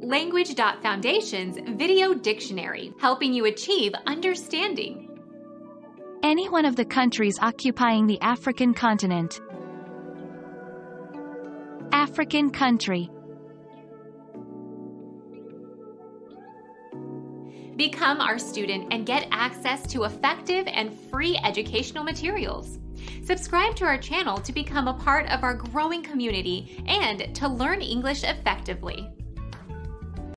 Language.Foundation's Video Dictionary, helping you achieve understanding. Any one of the countries occupying the African continent. African country. Become our student and get access to effective and free educational materials. Subscribe to our channel to become a part of our growing community and to learn English effectively.